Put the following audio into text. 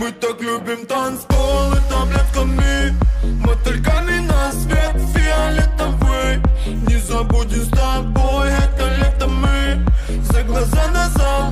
Мы так любим танцполы, таблетками Мотыльками на свет фиолетовый Не забудем с тобой, это лето мы За глаза назад.